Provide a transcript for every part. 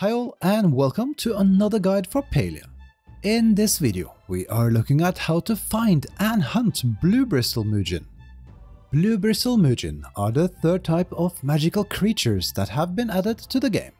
Hi all and welcome to another guide for Palia. In this video, we are looking at how to find and hunt Blue Bristle Muujin. Blue Bristle Muujin are the third type of magical creatures that have been added to the game.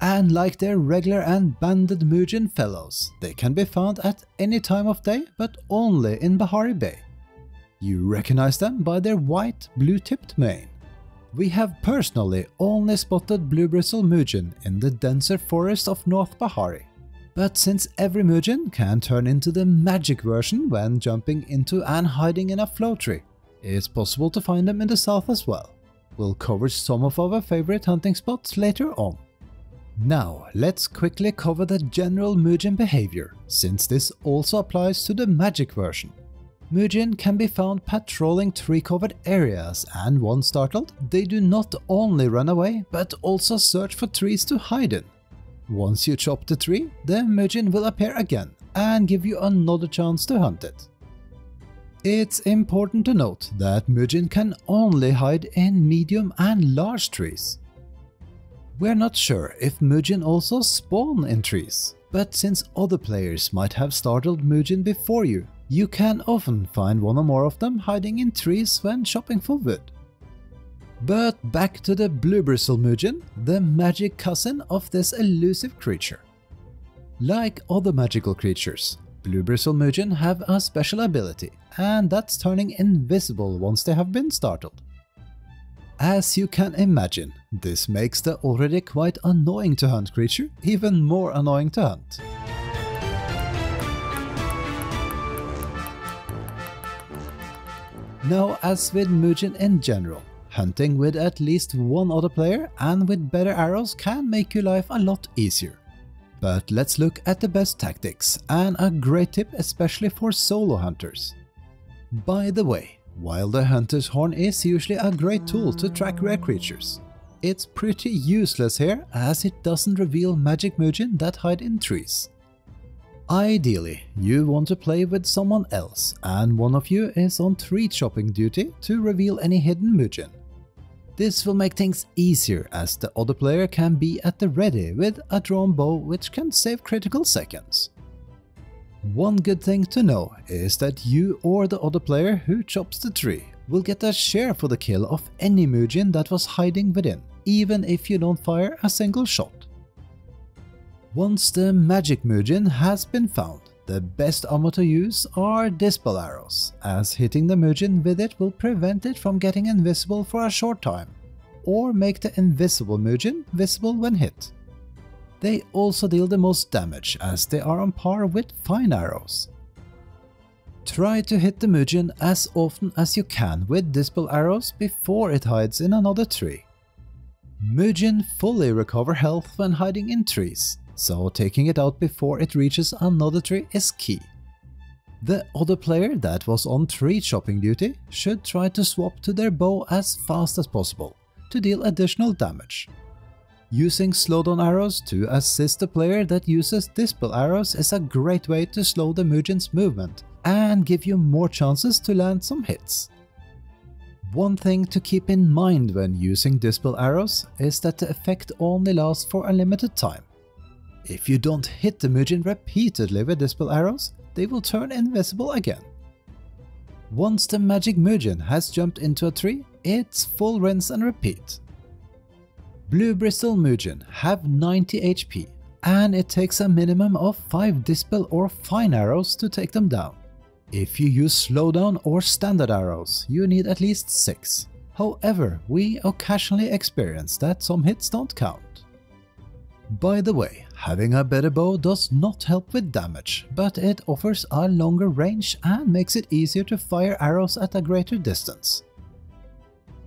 And like their regular and banded Muujin fellows, they can be found at any time of day but only in Bahari Bay. You recognize them by their white, blue-tipped mane. We have personally only spotted Blue Bristle Muujin in the denser forest of North Bahari. But since every Muujin can turn into the magic version when jumping into and hiding in a flow tree, it's possible to find them in the south as well. We'll cover some of our favorite hunting spots later on. Now, let's quickly cover the general Muujin behavior, since this also applies to the magic version. Muujin can be found patrolling tree-covered areas and once startled, they do not only run away but also search for trees to hide in. Once you chop the tree, the Muujin will appear again and give you another chance to hunt it. It's important to note that Muujin can only hide in medium and large trees. We're not sure if Muujin also spawn in trees, but since other players might have startled Muujin before you, you can often find one or more of them hiding in trees when shopping for wood. But back to the Blue Bristle Muujin, the magic cousin of this elusive creature. Like other magical creatures, Blue Bristle Muujin have a special ability, and that's turning invisible once they have been startled. As you can imagine, this makes the already quite annoying to hunt creature even more annoying to hunt. Now as with Muujin in general, hunting with at least one other player and with better arrows can make your life a lot easier. But let's look at the best tactics and a great tip especially for solo hunters. By the way, while the hunter's horn is usually a great tool to track rare creatures, it's pretty useless here as it doesn't reveal magic Muujin that hide in trees. Ideally, you want to play with someone else, and one of you is on tree chopping duty to reveal any hidden Muujin. This will make things easier as the other player can be at the ready with a drawn bow which can save critical seconds. One good thing to know is that you or the other player who chops the tree will get a share for the kill of any Muujin that was hiding within, even if you don't fire a single shot. Once the magic Muujin has been found, the best ammo to use are Dispel arrows, as hitting the Muujin with it will prevent it from getting invisible for a short time, or make the invisible Muujin visible when hit. They also deal the most damage as they are on par with fine arrows. Try to hit the Muujin as often as you can with Dispel arrows before it hides in another tree. Muujin fully recover health when hiding in trees, so taking it out before it reaches another tree is key. The other player that was on tree chopping duty should try to swap to their bow as fast as possible to deal additional damage. Using slowdown arrows to assist the player that uses dispel arrows is a great way to slow the Muujin's movement and give you more chances to land some hits. One thing to keep in mind when using dispel arrows is that the effect only lasts for a limited time. If you don't hit the Muujin repeatedly with Dispel arrows, they will turn invisible again. Once the magic Muujin has jumped into a tree, it's full rinse and repeat. Blue Bristle Muujin have 90 HP, and it takes a minimum of 5 Dispel or Fine arrows to take them down. If you use slowdown or standard arrows, you need at least 6. However, we occasionally experience that some hits don't count. By the way, having a better bow does not help with damage, but it offers a longer range and makes it easier to fire arrows at a greater distance.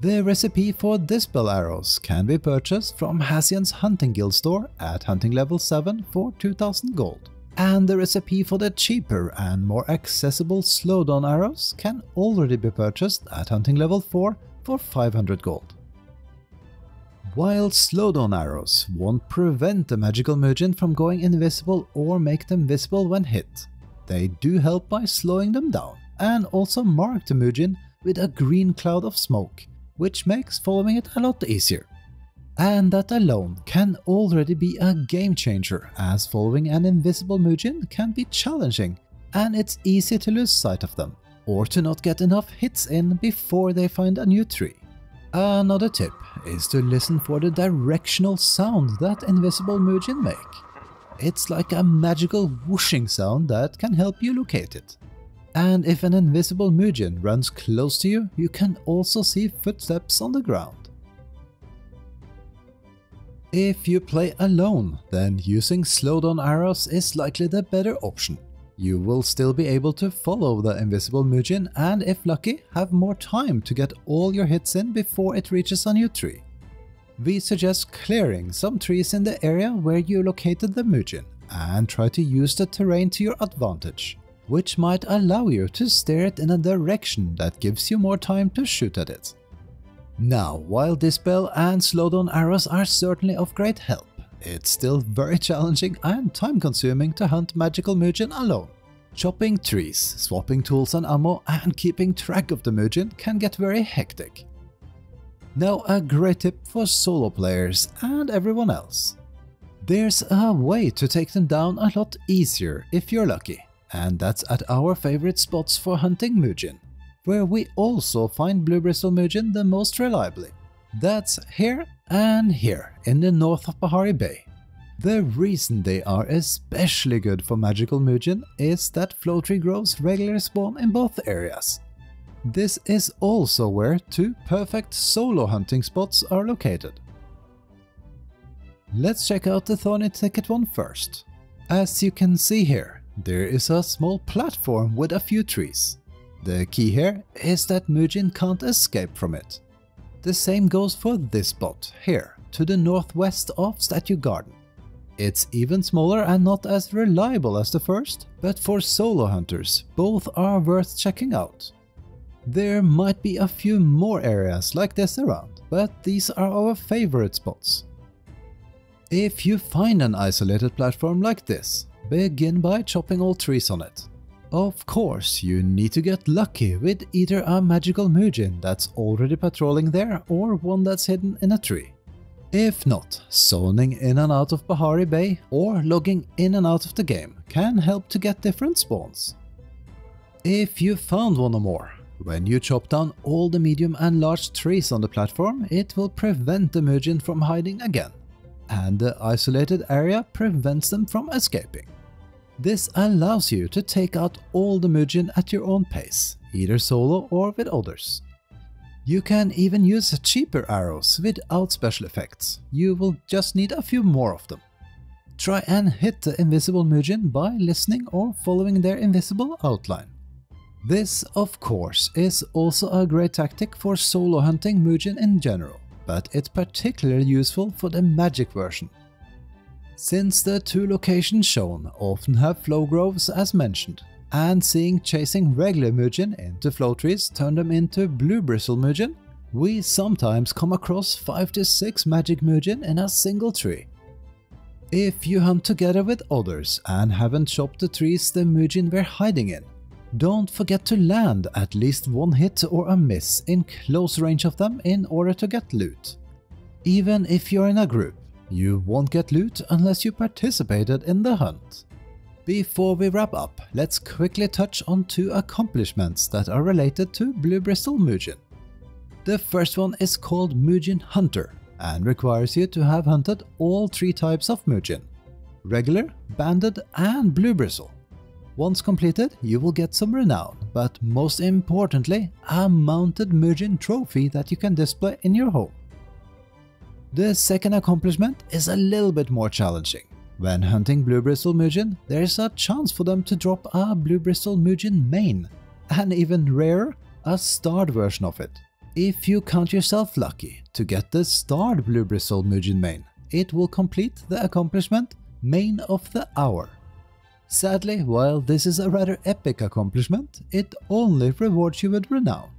The recipe for Dispel arrows can be purchased from Hassian's Hunting Guild store at hunting level 7 for 2000 gold. And the recipe for the cheaper and more accessible slowdown arrows can already be purchased at hunting level 4 for 500 gold. While slowdown arrows won't prevent the magical Muujin from going invisible or make them visible when hit, they do help by slowing them down and also mark the Muujin with a green cloud of smoke, which makes following it a lot easier. And that alone can already be a game changer as following an invisible Muujin can be challenging and it's easy to lose sight of them or to not get enough hits in before they find a new tree. Another tip is to listen for the directional sound that invisible Muujin make. It's like a magical whooshing sound that can help you locate it. And if an invisible Muujin runs close to you, you can also see footsteps on the ground. If you play alone, then using slowdown arrows is likely the better option. You will still be able to follow the invisible Muujin and if lucky, have more time to get all your hits in before it reaches a new tree. We suggest clearing some trees in the area where you located the Muujin and try to use the terrain to your advantage, which might allow you to steer it in a direction that gives you more time to shoot at it. Now, while Dispel and Slowdown arrows are certainly of great help, it's still very challenging and time consuming to hunt magical Muujin alone. Chopping trees, swapping tools and ammo, and keeping track of the Muujin can get very hectic. Now a great tip for solo players and everyone else. There's a way to take them down a lot easier if you're lucky, and that's at our favorite spots for hunting Muujin where we also find Blue Bristle Muujin the most reliably. That's here and here in the north of Bahari Bay. The reason they are especially good for magical Muujin is that Flow Tree groves regularly spawn in both areas. This is also where two perfect solo hunting spots are located. Let's check out the Thorny Thicket one first. As you can see here, there is a small platform with a few trees. The key here is that Muujin can't escape from it. The same goes for this spot, here, to the northwest of Statue Garden. It's even smaller and not as reliable as the first, but for solo hunters, both are worth checking out. There might be a few more areas like this around, but these are our favorite spots. If you find an isolated platform like this, begin by chopping all trees on it. Of course, you need to get lucky with either a magical Muujin that's already patrolling there or one that's hidden in a tree. If not, zoning in and out of Bahari Bay or logging in and out of the game can help to get different spawns. If you found one or more, when you chop down all the medium and large trees on the platform, it will prevent the Muujin from hiding again, and the isolated area prevents them from escaping. This allows you to take out all the Muujin at your own pace, either solo or with others. You can even use cheaper arrows without special effects, you will just need a few more of them. Try and hit the invisible Muujin by listening or following their invisible outline. This, of course, is also a great tactic for solo hunting Muujin in general, but it's particularly useful for the magic version, since the two locations shown often have flow groves as mentioned, and seeing chasing regular Muujin into flow trees turn them into blue bristle Muujin, we sometimes come across 5 to 6 magic Muujin in a single tree. If you hunt together with others and haven't chopped the trees the Muujin were hiding in, don't forget to land at least one hit or a miss in close range of them in order to get loot. Even if you're in a group, you won't get loot unless you participated in the hunt. Before we wrap up, let's quickly touch on two accomplishments that are related to Blue Bristle Muujin. The first one is called Muujin Hunter and requires you to have hunted all three types of Muujin regular, banded, and blue bristle. Once completed, you will get some renown, but most importantly, a mounted Muujin trophy that you can display in your home. The second accomplishment is a little bit more challenging. When hunting Blue Bristle Muujin, there's a chance for them to drop a Blue Bristle Muujin mane, and even rarer, a starred version of it. If you count yourself lucky to get the starred Blue Bristle Muujin mane, it will complete the accomplishment Mane of the Hour. Sadly, while this is a rather epic accomplishment, it only rewards you with renown.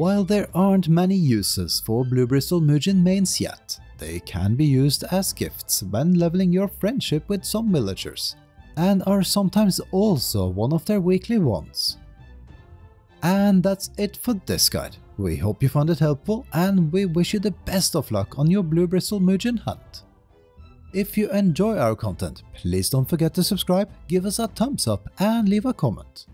While there aren't many uses for Blue Bristle Muujin manes yet, they can be used as gifts when leveling your friendship with some villagers, and are sometimes also one of their weekly ones. And that's it for this guide. We hope you found it helpful and we wish you the best of luck on your Blue Bristle Muujin hunt. If you enjoy our content, please don't forget to subscribe, give us a thumbs up and leave a comment.